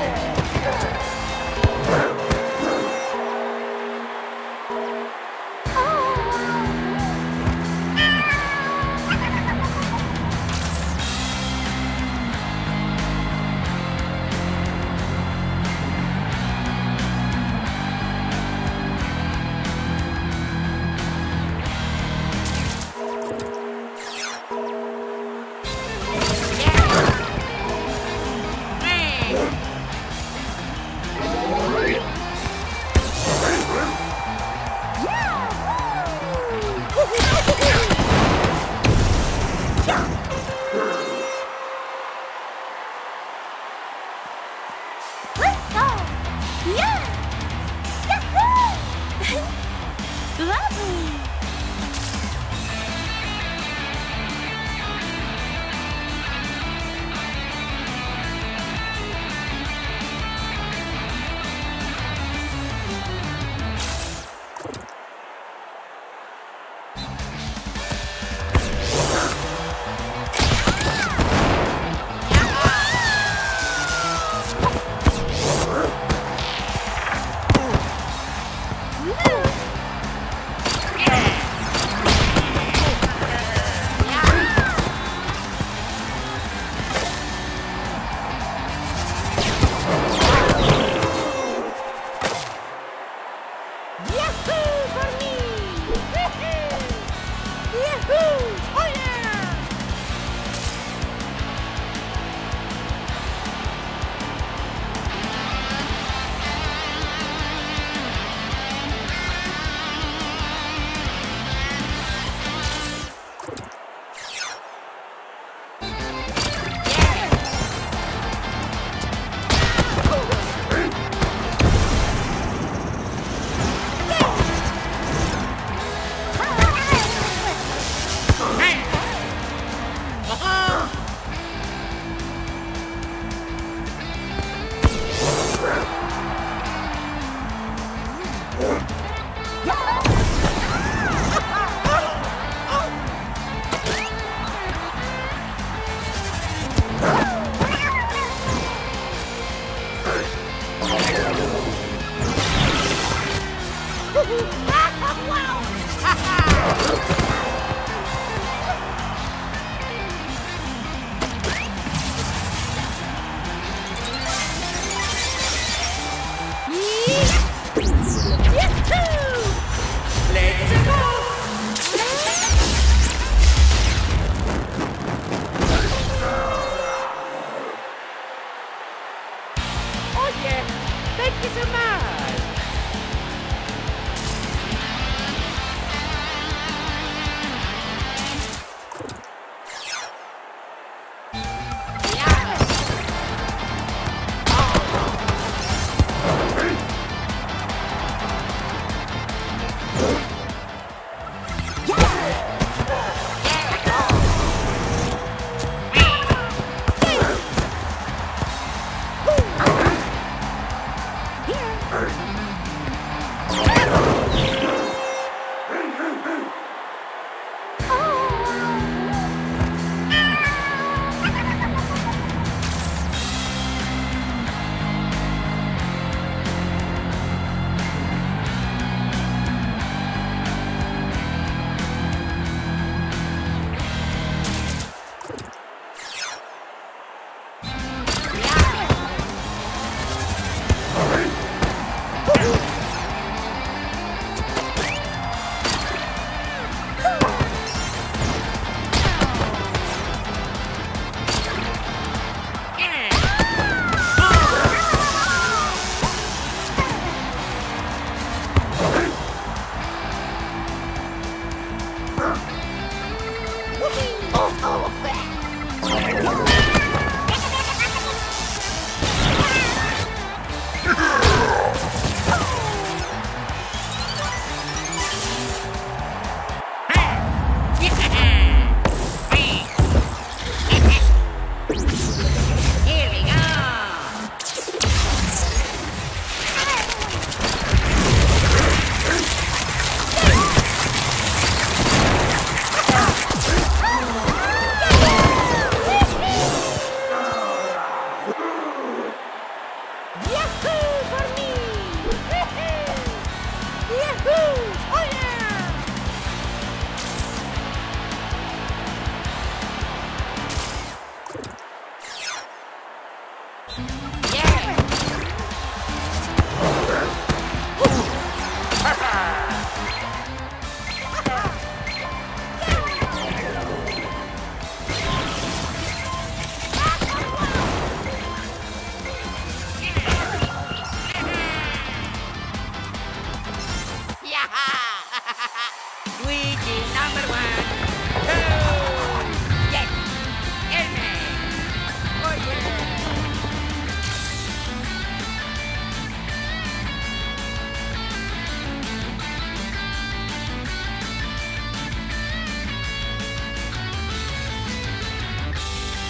Hey! Yahoo! Woo-hoo. Yahoo for me! Yahoo!